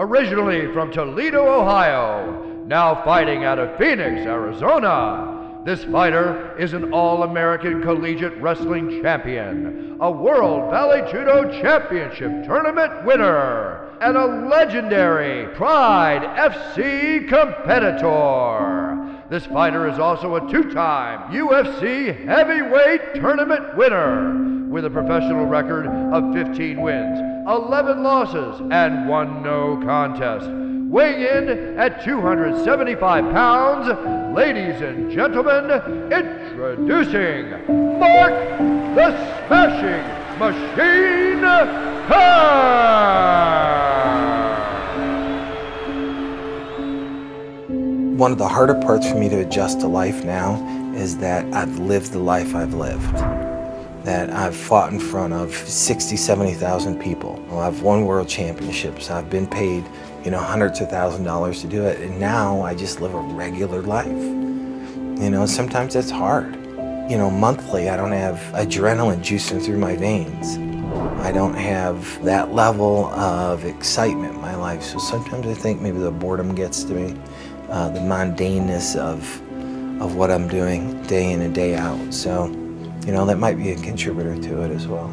Originally from Toledo, Ohio, now fighting out of Phoenix, Arizona. This fighter is an All American Collegiate Wrestling Champion, a World Vale Tudo Championship Tournament winner, and a legendary Pride FC competitor. This fighter is also a two time UFC heavyweight tournament winner with a professional record of 15 wins, 11 losses, and one no contest. Weighing in at 275 pounds, ladies and gentlemen, introducing Mark the Smashing Machine! One of the harder parts for me to adjust to life now is that I've lived the life I've lived that I've fought in front of 60, 70,000 people. Well, I've won world championships. I've been paid, you know, hundreds of thousand dollars to do it. And now I just live a regular life. You know, sometimes it's hard. You know, monthly I don't have adrenaline juicing through my veins. I don't have that level of excitement in my life. So sometimes I think maybe the boredom gets to me, uh, the mundaneness of, of what I'm doing day in and day out. So you know, that might be a contributor to it as well.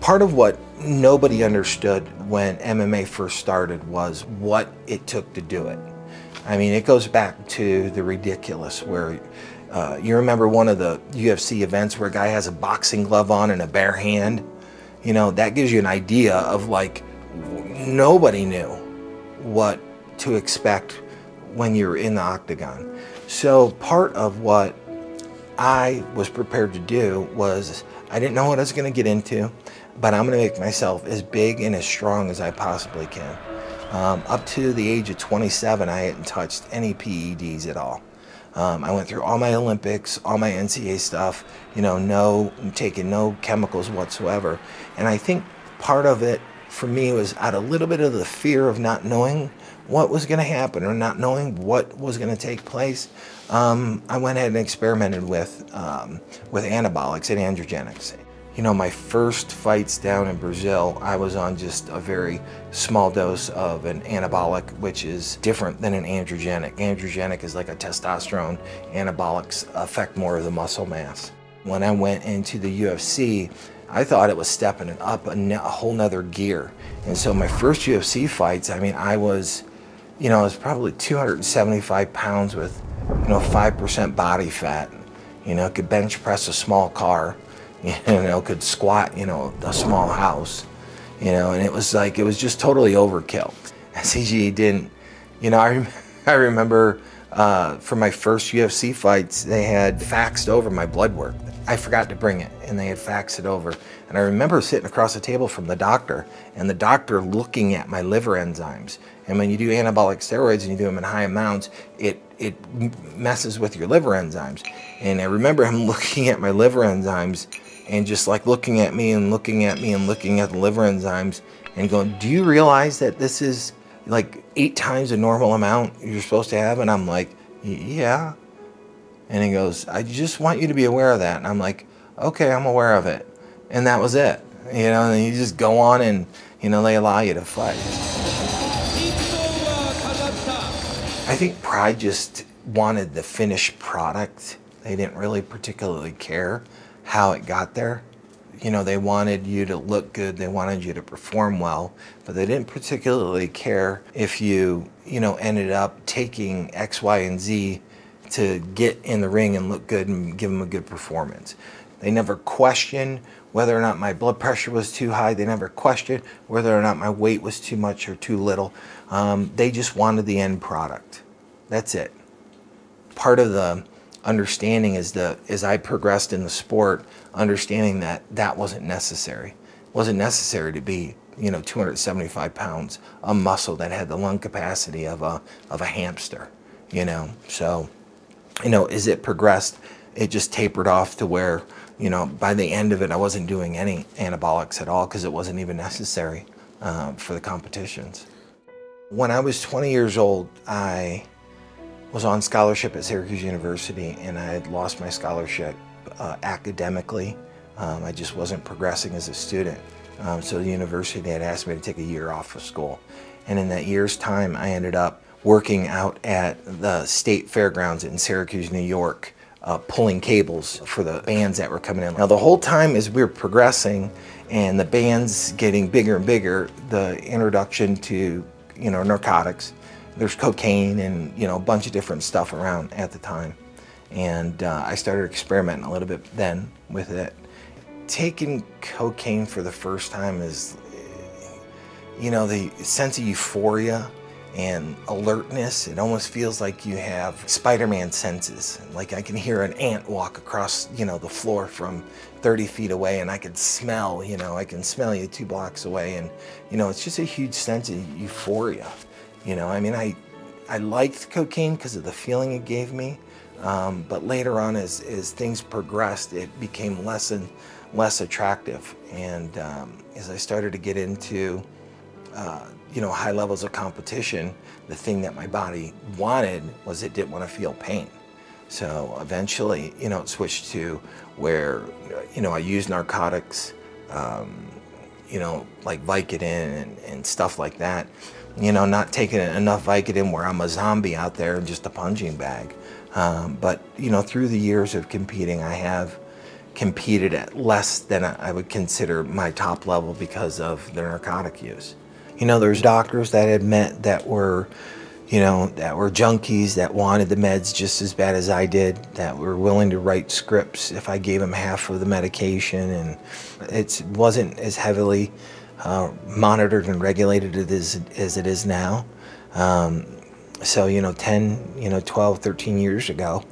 Part of what nobody understood when MMA first started was what it took to do it. I mean, it goes back to the ridiculous where uh, you remember one of the UFC events where a guy has a boxing glove on and a bare hand? You know, that gives you an idea of like nobody knew what to expect when you're in the octagon. So part of what I was prepared to do was I didn't know what I was going to get into, but I'm going to make myself as big and as strong as I possibly can. Um, up to the age of 27, I hadn't touched any PEDs at all. Um, I went through all my Olympics, all my NCAA stuff, you know, no, taking no chemicals whatsoever. And I think part of it for me was out a little bit of the fear of not knowing what was going to happen or not knowing what was going to take place, um, I went ahead and experimented with, um, with anabolics and androgenics. You know, my first fights down in Brazil, I was on just a very small dose of an anabolic, which is different than an androgenic. Androgenic is like a testosterone. Anabolics affect more of the muscle mass. When I went into the UFC, I thought it was stepping it up a, a whole nother gear. And so my first UFC fights, I mean, I was you know, I was probably 275 pounds with, you know, 5% body fat. You know, could bench press a small car, you know, could squat, you know, a small house, you know, and it was like, it was just totally overkill. CGE didn't, you know, I, I remember uh, for my first UFC fights, they had faxed over my blood work. I forgot to bring it, and they had faxed it over. And I remember sitting across the table from the doctor, and the doctor looking at my liver enzymes. And when you do anabolic steroids and you do them in high amounts, it, it messes with your liver enzymes. And I remember him looking at my liver enzymes and just like looking at me and looking at me and looking at the liver enzymes and going, Do you realize that this is like eight times the normal amount you're supposed to have? And I'm like, Yeah. And he goes, I just want you to be aware of that. And I'm like, Okay, I'm aware of it. And that was it. You know, and you just go on and, you know, they allow you to fight. I think Pride just wanted the finished product. They didn't really particularly care how it got there. You know, they wanted you to look good, they wanted you to perform well, but they didn't particularly care if you, you know, ended up taking X, Y, and Z to get in the ring and look good and give them a good performance. They never questioned whether or not my blood pressure was too high. They never questioned whether or not my weight was too much or too little. Um, they just wanted the end product. That's it. Part of the understanding is the as I progressed in the sport, understanding that that wasn't necessary. It wasn't necessary to be you know 275 pounds a muscle that had the lung capacity of a of a hamster. You know, so you know as it progressed, it just tapered off to where you know by the end of it, I wasn't doing any anabolics at all because it wasn't even necessary uh, for the competitions. When I was 20 years old, I was on scholarship at Syracuse University and I had lost my scholarship uh, academically. Um, I just wasn't progressing as a student. Um, so the university had asked me to take a year off of school. And in that year's time, I ended up working out at the state fairgrounds in Syracuse, New York, uh, pulling cables for the bands that were coming in. Now, the whole time as we were progressing and the bands getting bigger and bigger, the introduction to, you know, narcotics, there's cocaine and, you know, a bunch of different stuff around at the time. And uh, I started experimenting a little bit then with it. Taking cocaine for the first time is, you know, the sense of euphoria and alertness. It almost feels like you have Spider-Man senses. Like I can hear an ant walk across, you know, the floor from 30 feet away and I can smell, you know, I can smell you two blocks away. And, you know, it's just a huge sense of euphoria. You know, I mean, I, I liked cocaine because of the feeling it gave me. Um, but later on, as, as things progressed, it became less and less attractive. And um, as I started to get into uh, you know, high levels of competition, the thing that my body wanted was it didn't want to feel pain. So eventually, you know, it switched to where, you know, I used narcotics, um, you know, like Vicodin and, and, stuff like that. You know, not taking enough Vicodin where I'm a zombie out there and just a punching bag. Um, but, you know, through the years of competing, I have competed at less than I would consider my top level because of the narcotic use. You know, there's doctors that had met that were, you know, that were junkies that wanted the meds just as bad as I did, that were willing to write scripts if I gave them half of the medication. And it wasn't as heavily uh, monitored and regulated as, as it is now. Um, so, you know, 10, you know, 12, 13 years ago,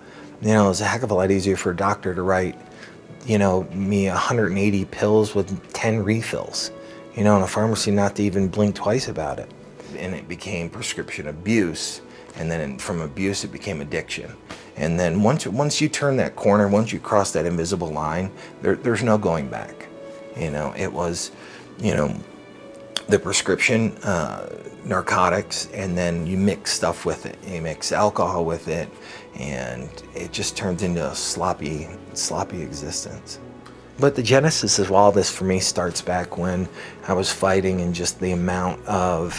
you know, it was a heck of a lot easier for a doctor to write, you know, me 180 pills with 10 refills you know, in a pharmacy not to even blink twice about it. And it became prescription abuse. And then from abuse, it became addiction. And then once, once you turn that corner, once you cross that invisible line, there, there's no going back. You know, it was, you know, the prescription uh, narcotics, and then you mix stuff with it. You mix alcohol with it, and it just turns into a sloppy, sloppy existence. But the genesis of all this for me starts back when I was fighting and just the amount of,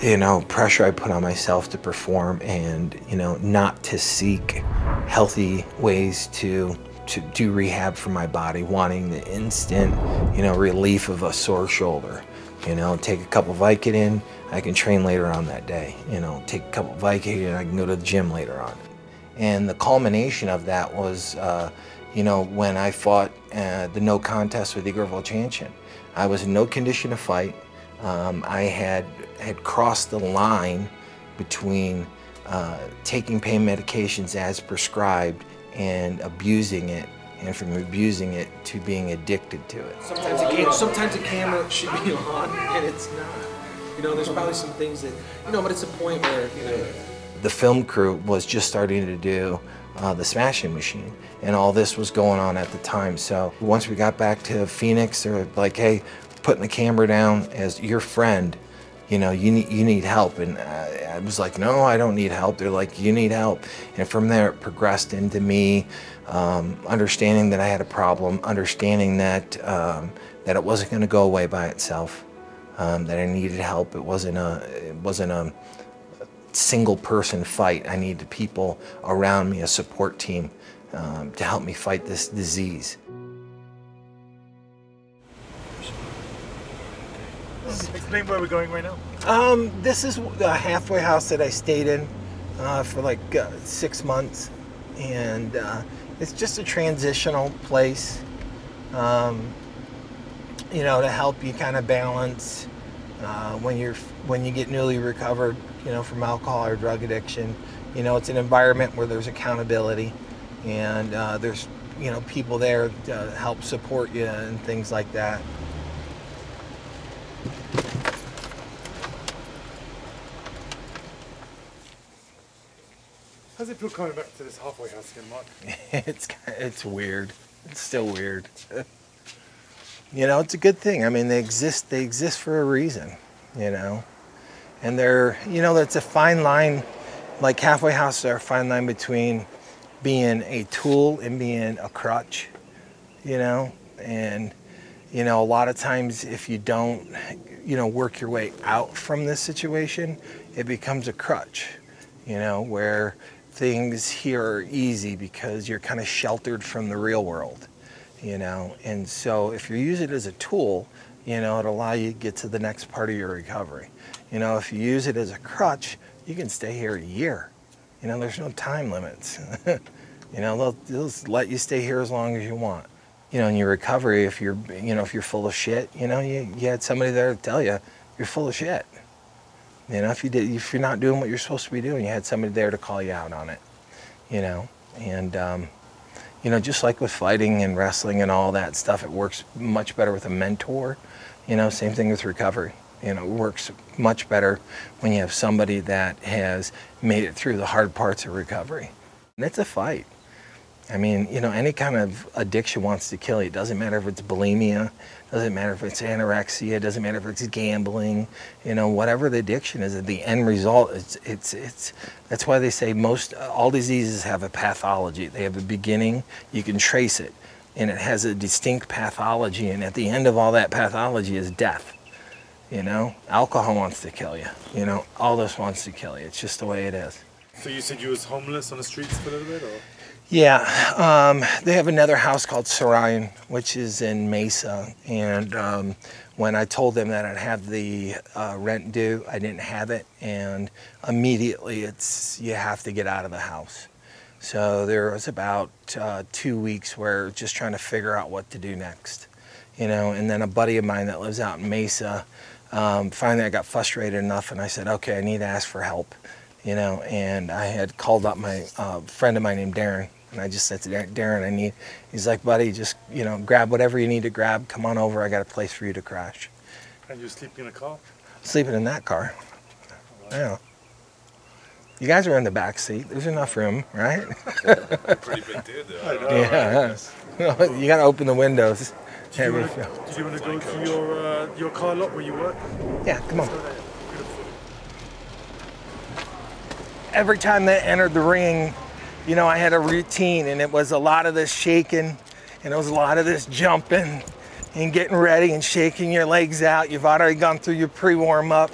you know, pressure I put on myself to perform and, you know, not to seek healthy ways to to do rehab for my body, wanting the instant, you know, relief of a sore shoulder. You know, take a couple Vicodin, I can train later on that day. You know, take a couple Vicodin, I can go to the gym later on. And the culmination of that was uh, you know, when I fought uh, the no contest with Igor Vovchanchyn. I was in no condition to fight. Um, I had, had crossed the line between uh, taking pain medications as prescribed and abusing it, and from abusing it to being addicted to it. Sometimes a, sometimes a camera should be on and it's not. You know, there's probably some things that, you know, but it's a point where, you know. The film crew was just starting to do uh, the smashing machine and all this was going on at the time. So once we got back to phoenix they're like hey putting the camera down as your friend you know you need you need help. And I, I was like no i don't need help. They're like you need help. And from there it progressed into me um, understanding that i had a problem understanding that um, that it wasn't going to go away by itself um, that i needed help. It wasn't a it wasn't a single person fight. I needed people around me, a support team, um, to help me fight this disease. Explain where we're going right now. Um, this is a halfway house that I stayed in uh, for like uh, six months, and uh, it's just a transitional place. Um, you know, to help you kind of balance uh, when you're when you get newly recovered you know, from alcohol or drug addiction. You know, it's an environment where there's accountability and uh, there's, you know, people there to help support you and things like that. How's it feel coming back to this halfway house again, Mark? it's it's weird. It's still weird. you know, it's a good thing. I mean, they exist. They exist for a reason. You know and they're you know that's a fine line like halfway houses are a fine line between being a tool and being a crutch you know? And You know, a lot of times if you don't, you know, work your way out from this situation, it becomes a crutch, you know, where things here are easy because you're kind of sheltered from the real world, you know. And so if you use it as a tool, you know, it'll allow you to get to the next part of your recovery. You know, if you use it as a crutch, you can stay here a year. You know, there's no time limits. you know, they'll, they'll let you stay here as long as you want you know, in your recovery, if you're, you know, if you're full of shit, you know, you, you had somebody there to tell you you're full of shit. You know, if you did, if you're not doing what you're supposed to be doing, you had somebody there to call you out on it. You know, and um, you know, just like with fighting and wrestling and all that stuff, it works much better with a mentor. You know, same thing with recovery. You know, it works much better when you have somebody that has made it through the hard parts of recovery. And it's a fight. I mean, you know, any kind of addiction wants to kill you. It doesn't matter if it's bulimia, doesn't matter if it's anorexia, it doesn't matter if it's gambling, you know, whatever the addiction is, the end result, it's, it's, it's, that's why they say most, all diseases have a pathology. They have a beginning, you can trace it, and it has a distinct pathology, and at the end of all that pathology is death. You know, alcohol wants to kill you, you know, all this wants to kill you. It's just the way it is. So you said you was homeless on the streets for a little bit, or? Yeah, um, they have another house called Sarayan, which is in Mesa. And um, when I told them that I'd have the uh, rent due, I didn't have it. And immediately it's, you have to get out of the house. So there was about uh, two weeks where just trying to figure out what to do next. You know, and then a buddy of mine that lives out in Mesa, um, finally I got frustrated enough and I said, okay, I need to ask for help. You know, and I had called up my uh, friend of mine named Darren and I just said to Darren, I need, he's like, buddy, just, you know, grab whatever you need to grab. Come on over. I got a place for you to crash. And you're sleeping in a car? Sleeping in that car. Yeah. You guys are in the back seat. There's enough room, right? Pretty big dude, though. yeah. you got to open the windows. Do you, want to, go to your uh, your car lot where you work? Yeah, come on. Every time they entered the ring, you know, I had a routine and it was a lot of this shaking and it was a lot of this jumping and getting ready and shaking your legs out. You've already gone through your pre-warm up,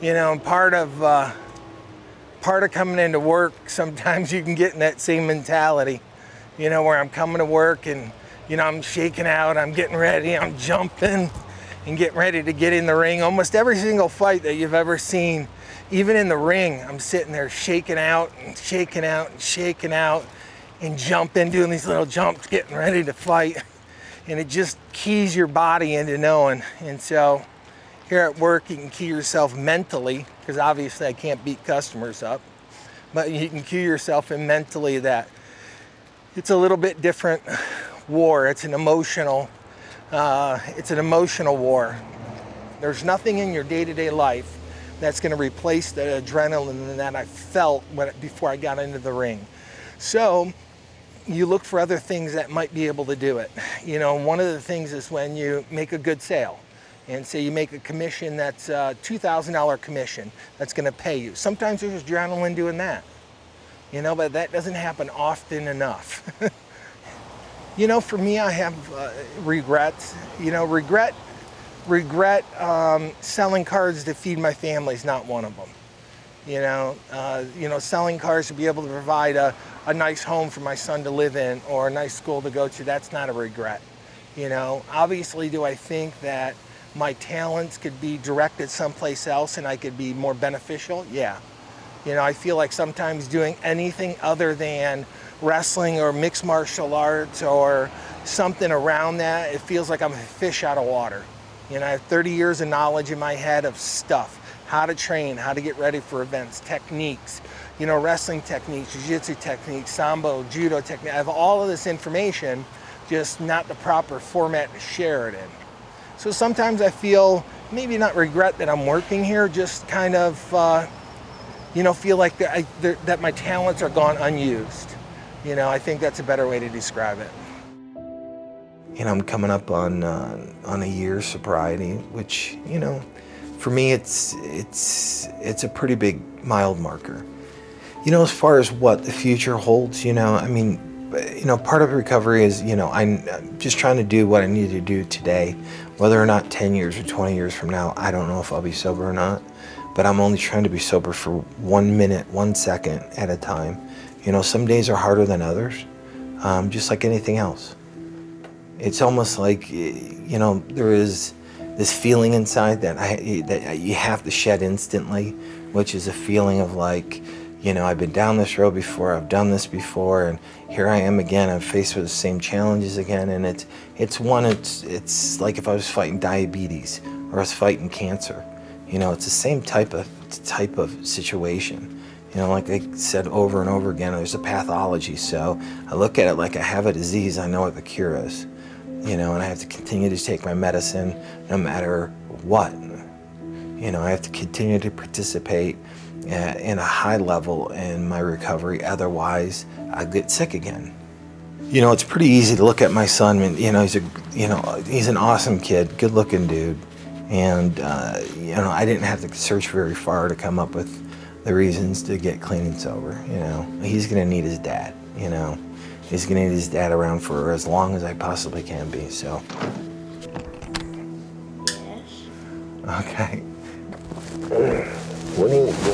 you know, and part of, uh, part of coming into work, sometimes you can get in that same mentality, you know, where I'm coming to work and, you know, I'm shaking out, I'm getting ready, I'm jumping and getting ready to get in the ring. Almost every single fight that you've ever seen even in the ring, I'm sitting there shaking out and shaking out and shaking out and jumping, doing these little jumps, getting ready to fight. And it just keys your body into knowing. And so here at work, you can key yourself mentally, because obviously I can't beat customers up, but you can cue yourself in mentally that it's a little bit different war. It's an emotional, uh, it's an emotional war. There's nothing in your day-to-day -day life that's going to replace the adrenaline that I felt when, before I got into the ring. So you look for other things that might be able to do it. You know, one of the things is when you make a good sale and say you make a commission that's a $2,000 commission that's going to pay you. Sometimes there's adrenaline doing that, you know, but that doesn't happen often enough. you know, for me, I have uh, regrets. You know, regret regret um, selling cars to feed my family is not one of them. You know, uh, you know, selling cars to be able to provide a, a nice home for my son to live in or a nice school to go to, that's not a regret. You know, obviously, do I think that my talents could be directed someplace else and I could be more beneficial? Yeah. You know, I feel like sometimes doing anything other than wrestling or mixed martial arts or something around that, it feels like I'm a fish out of water. You know, I have 30 years of knowledge in my head of stuff, how to train, how to get ready for events, techniques, you know, wrestling techniques, jiu-jitsu techniques, sambo, judo technique. I have all of this information, just not the proper format to share it in. So sometimes I feel maybe not regret that I'm working here, just kind of, uh, you know, feel like I, that my talents are gone unused. You know, I think that's a better way to describe it. You know, I'm coming up on uh, on a year sobriety, which you know, for me, it's it's it's a pretty big mild marker. You know, as far as what the future holds, you know, I mean, you know, part of recovery is, you know, I'm just trying to do what I need to do today. Whether or not 10 years or 20 years from now, I don't know if I'll be sober or not. But I'm only trying to be sober for one minute, one second at a time. You know, some days are harder than others, um, just like anything else. It's almost like, eh, you know, there is this feeling inside that I that you have to shed instantly, which is a feeling of like, you know, I've been down this road before, I've done this before, and here I am again. I'm faced with the same challenges again, and it's it's one. It's it's like if I was fighting diabetes or I was fighting cancer. You know, it's the same type of type of situation. You know, like I said over and over again, there's a pathology. So I look at it like I have a disease. I know what the cure is. You know, and I have to continue to take my medicine no matter what. You know, I have to continue to participate uh, in a high level in my recovery. Otherwise, I get sick again. You know, it's pretty easy to look at my son. And, you know, he's a, you know, he's an awesome kid, good-looking dude, and uh, you know, I didn't have to search very far to come up with the reasons to get clean and sober. You know, he's gonna need his dad. You know, he's gonna need his dad around for as long as I possibly can be. So, Yes. okay. What do you?